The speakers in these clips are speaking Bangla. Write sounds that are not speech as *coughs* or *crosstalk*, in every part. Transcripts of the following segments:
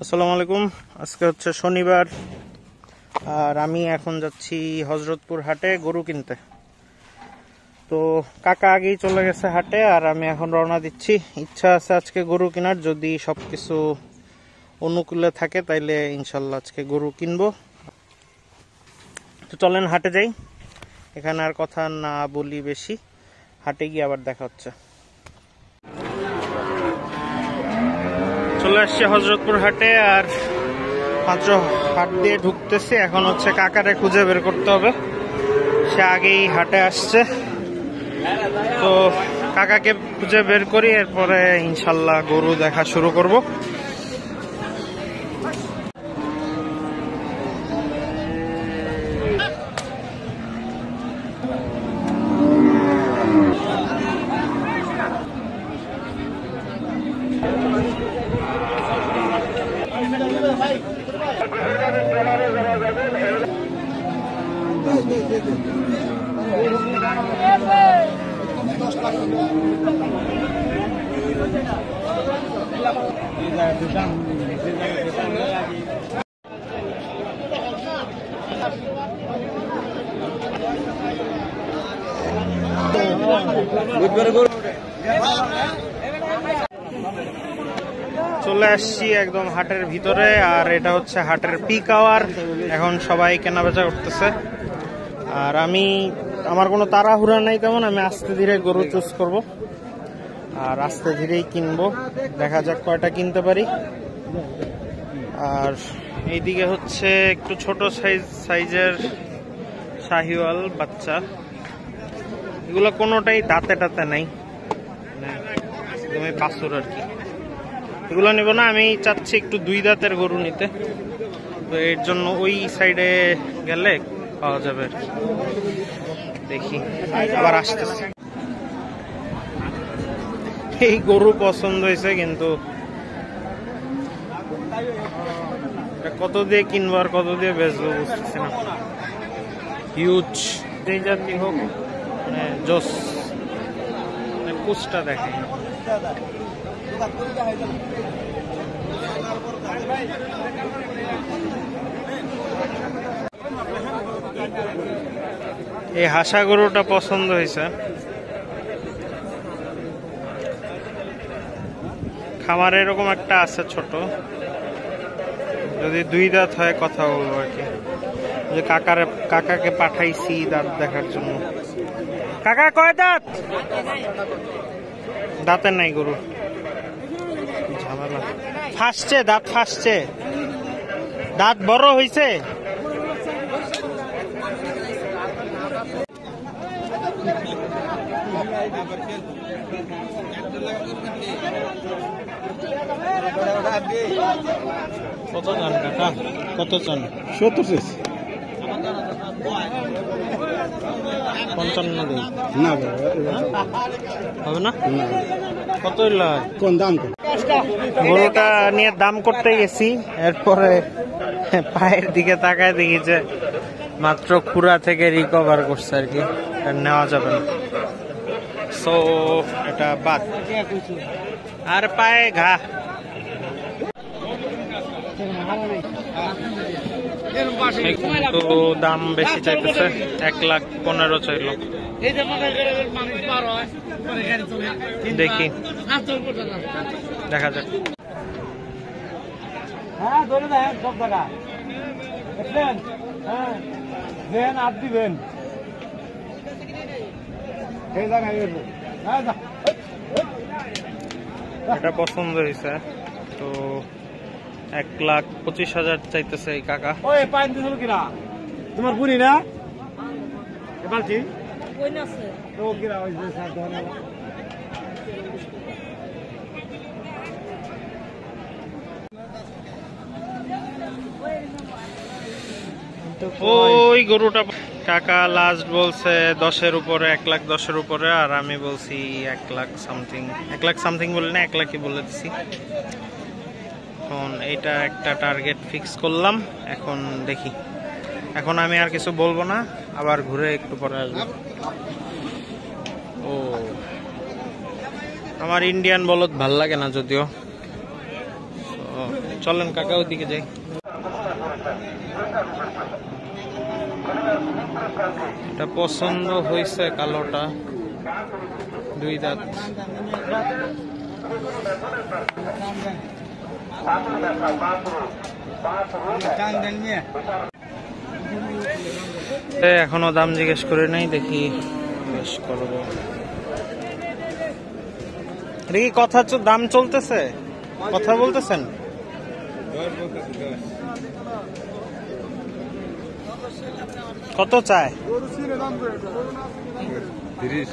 আসসালামু আলাইকুম। আজকে হচ্ছে শনিবার, আর আমি এখন যাচ্ছি হজরতপুর হাটে গরু কিনতে। তো কাকা আগেই চলে গেছে হাটে, আর আমি এখন রওনা দিচ্ছি। ইচ্ছা আছে আজকে গরু কেনার, যদি সব কিছু অনুকূলে থাকে তাইলে ইনশাল্লাহ আজকে গরু কিনবো। তো চলেন হাটে যাই। এখানে আর কথা না বলি বেশি। হাটে গিয়ে আবার দেখা হচ্ছে। চলে আসছে হজরতপুর হাটে আর মাত্র হাট দিয়ে ঢুকতেছি। এখন হচ্ছে কাকারে খুঁজে বের করতে হবে। সে আগেই হাটে আসছে। তো কাকাকে খুঁজে বের করি, এরপরে ইনশাল্লাহ গরু দেখা শুরু করব। চলে আসছি একদম হাটের ভিতরে, আর এটা হচ্ছে হাটের পিক আওয়ার এখন সবাই কেনাবেচা করতেছে। আর আমি, আমার কোনো তাড়াহুড়া নাই তেমন, আমি আস্তে ধীরে গরু চুজ করব। আর আস্তে ধীরেই কিনবো। দেখা যাক কয়টা কিনতে পারি। আর এইদিকে হচ্ছে একটু ছোট সাইজ সাইজের শাহিওয়াল বাচ্চা। এগুলো কোনোটাই দাঁতে টাতে নাই। মানে একদমই আর কি। এগুলো নেব না, আমি চাচ্ছি একটু দুই দাঁতের গরু নিতে। তো এর জন্য ওই সাইডে গেলে পাওয়া যাবে। দেখি, আবার আসতেছে। এই গরু পছন্দ হয়েছে কিন্তু। কত দিয়ে কিনবো আর কত দিয়ে বেচবো বুঝতেছি না। হিউজ যেই জাতি হোক মানে জোস। মানে কুচটা দেখে এই হাসা গরুটা পছন্দ হয়েছে। খামার এরকম একটা আছে ছোট। যদি দুই দাঁত হয় কথা বলব আর কি। যে কাকার, কাকাকে পাঠাইছি দাঁত দেখার জন্য। কাকা, কয় দাঁত? দাঁতের নাই গরু। ফাঁসছে, দাঁত ফাঁসছে। দাঁত বড় হইছে? কত কাকা কত সত্তর পঞ্চান্ন না হবে না কত কোন দাম গরুটা নিয়ে দাম করতে গেছি, এরপরে পায়ের দিকে তাকায় দেখি যে মাত্র খুরা থেকে রিকভার করছে আর কি নেওয়া যাবে না। সো, এটা বাদ আর পায়ে ঘা। তো দাম বেশি চাইতেছে, এক লাখ পনেরো চাইলো দেখি। দেখা যাক। হ্যাঁ ধরে দেন, সব দেখলেন? হ্যাঁ দেন আর দিবেন এই জায়গায় হ্যাঁ যা এটা পছন্দ হয়েছে তো এক লাখ পঁচিশ হাজার চাইতেছে এই কাকা। তোমার বুড়ি না? ওই গরুটা কাকা লাস্ট বলছে দশের উপরে, এক লাখ দশের উপরে, আর আমি বলছি এক লাখ সামথিং এক লাখ সামথিং বলি না, এক লাখই বলে দিছি। এখন এইটা একটা টার্গেট ফিক্স করলাম, এখন দেখি। এখন আমি আর কিছু বলব না, আবার ঘুরে একটু পরে আসব। ও। আমার ইন্ডিয়ান বলত ভালো লাগে না যদিও। চলেন কাকা, ওইদিকে যাই। এটা পছন্দ হয়েছে কালোটা। দুই দাঁত। এখনও দাম জিজ্ঞেস করে নাই, দেখি জিজ্ঞেস করব। এটা কি কথা দাম চলতেছে? কথা বলতেছেন? কত চায়? তিরিশ।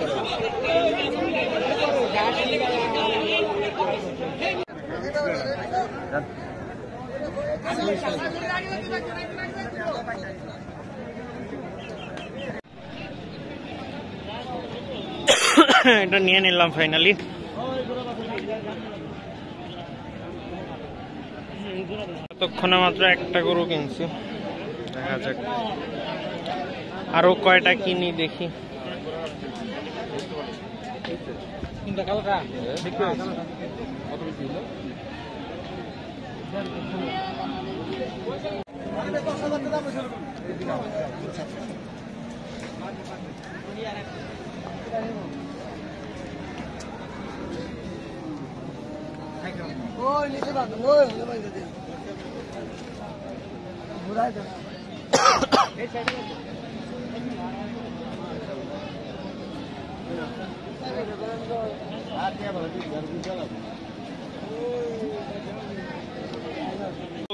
*coughs* এটা নিয়ে নিলাম ফাইনালি ততক্ষণে মাত্র একটা গরু কিনছি দেখা যাক আরও কয়টা কিনি দেখি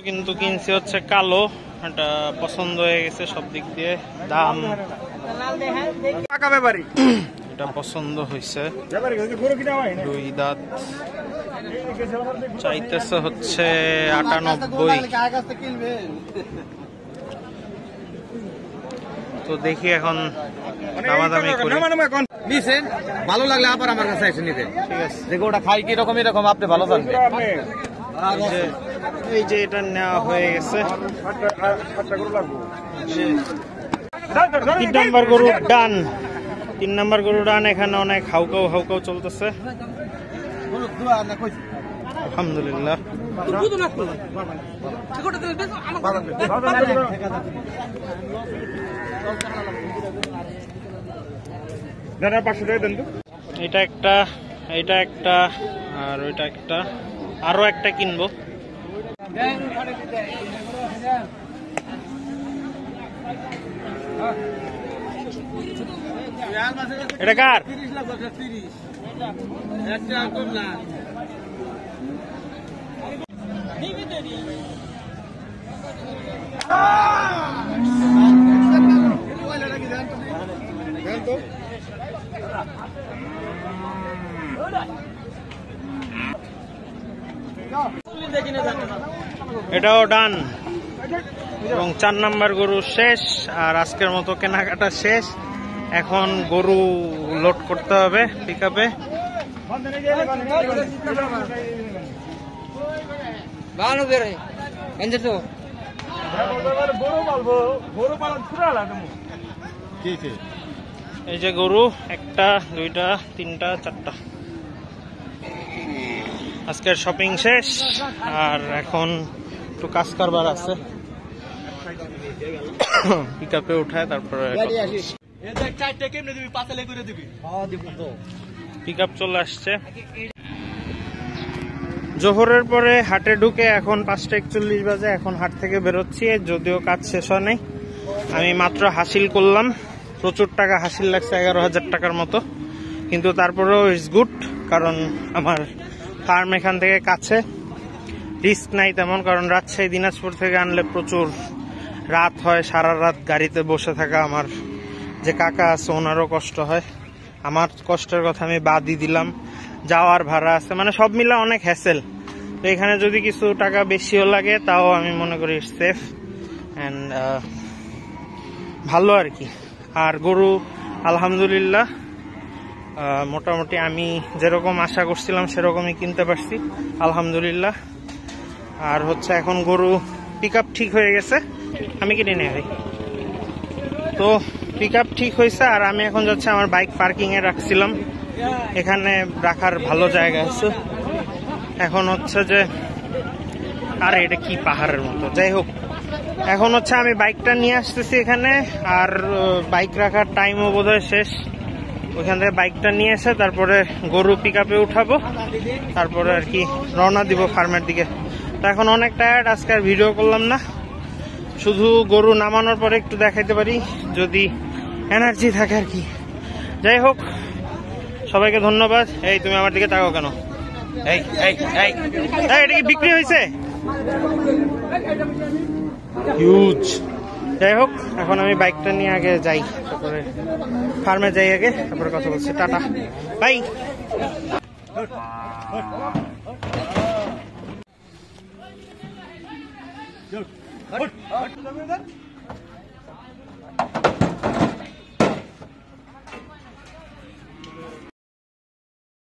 কিন্তু কিনছি হচ্ছে কালো এটা পছন্দ হয়ে গেছে সব দিক দিয়ে দাম। এটা পছন্দ হয়েছে হয় দুই দাঁত। চাইতেছে হচ্ছে আটানব্বই। তো দেখি এখন দামাদামি নিছেন? ভালো লাগলে আবার আমার কাছে এসে নিতে ঠিক আছে। যে ওটা খাই কি রকম এরকম আপনি ভালো জানবেন। এই যে এটা নেওয়া হয়ে গেছে। তিন নাম্বার গরু ডান। তিন নাম্বার গরু ডান এখানে অনেক হাউকাও হাউকাও চলতেছে। আলহামদুলিল্লাহ। এটা একটা এটা একটা আর ওইটা একটা আরও একটা কিনবো। এটা কার? এটাও ডান। এবং চার নাম্বার গরু শেষ আর আজকের মতো কেনাকাটা শেষ। এখন গরু লোড করতে হবে পিক আপে এই যে গরু একটা দুইটা তিনটা চারটা। আজকের শপিং শেষ আর এখন একটু কাজ কারবার আছে। *coughs* পিক আপে উঠায় তারপরে চারটে কেমনে দিবি? পাতালে করে দিবি। হ্যাঁ দিব তো। পিক আপ চলে আসছে। জোহরের পরে হাটে ঢুকে এখন পাঁচটা একচল্লিশ বাজে এখন হাট থেকে বেরোচ্ছি যদিও কাজ শেষ হয় নাই আমি মাত্র হাসিল করলাম। প্রচুর টাকা হাসিল লাগছে এগারো হাজার টাকার মতো। কিন্তু তারপরেও ইটস গুড কারণ আমার ফার্ম এখান থেকে কাছে। রিস্ক নাই তেমন কারণ রাজশাহী দিনাজপুর থেকে আনলে প্রচুর রাত হয় সারা রাত গাড়িতে বসে থাকা আমার যে কাকা আছে, ওনারও কষ্ট হয়। আমার কষ্টের কথা আমি বাদই দিলাম। যাওয়ার ভাড়া আছে মানে সব মিলে অনেক হ্যাসেল তো এখানে যদি কিছু টাকা বেশিও লাগে, তাও আমি মনে করি সেফ অ্যান্ড ভালো আর কি। আর গরু, আলহামদুলিল্লাহ মোটামুটি আমি যেরকম আশা করছিলাম, সেরকমই কিনতে পারছি, আলহামদুলিল্লাহ। আর হচ্ছে এখন গরু পিক ঠিক হয়ে গেছে। আমি কিনে নেই তো পিক ঠিক হয়েছে আর আমি এখন যাচ্ছি আমার বাইক পার্কিং এ রাখছিলাম। এখানে রাখার ভালো জায়গা আছে। এখন হচ্ছে যে, আরে এটা কি পাহাড়ের মতো? যাই হোক, এখন হচ্ছে আমি বাইকটা নিয়ে আসতেছি এখানে, আর বাইক রাখার টাইমও বোধহয় শেষ। ওইখান থেকে বাইকটা নিয়ে এসে তারপরে গরু পিক আপে উঠাবো। তারপরে আর কি রওনা দিব ফার্মের দিকে। তো এখন অনেক টায়ার্ড আজকে আর ভিডিও করলাম না। শুধু গরু নামানোর পরে একটু দেখাইতে পারি। যদি এনার্জি থাকে আর কি। যাই হোক সবাইকে ধন্যবাদ। এই তুমি আমার দিকে তাকাও কেন? এই এই এই। এই, এটা কি বিক্রি হয়েছে? হিউজ যাই হোক এখন আমি বাইকটা নিয়ে আগে যাই। তারপরে ফার্মে যাই আগে তারপরে কথা বলছি। টাটা। বাই।